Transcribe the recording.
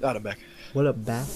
Got him back. What up, Bat?